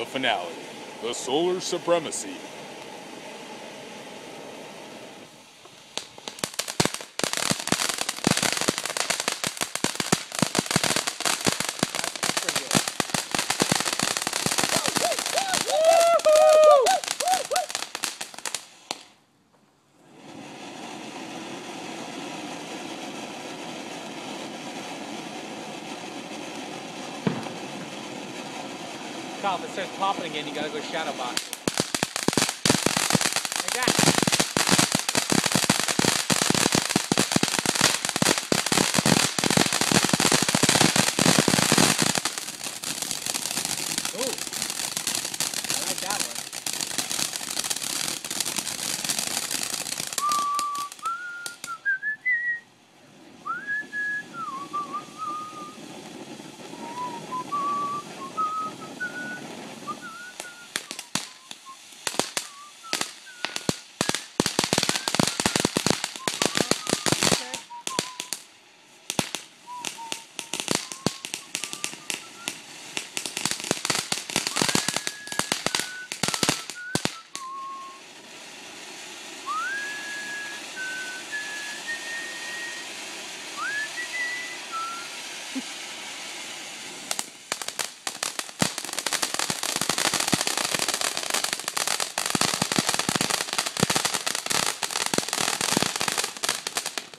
the finale, the solar supremacy. If it starts popping again, you gotta go shadow box. Like that.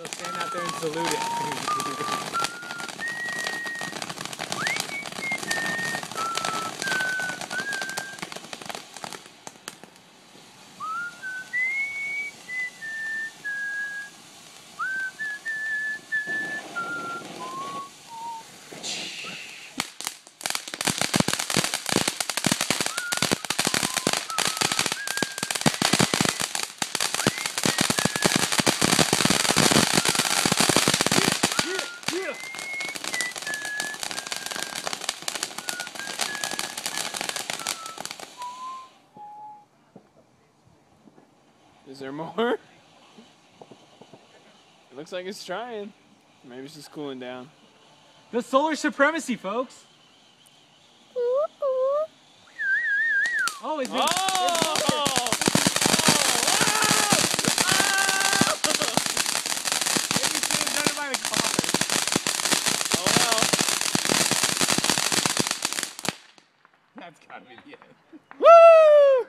Go stand out there and salute it. Is there more? it looks like it's trying. Maybe it's just cooling down. The solar supremacy, folks. Oh, it's been, oh! It's That's gotta be the end. Woo!